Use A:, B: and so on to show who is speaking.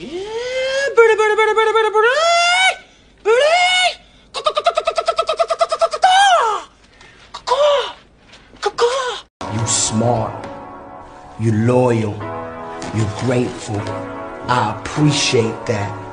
A: Yeah, birdie, birdie. You smart. You loyal. You're grateful. I appreciate that.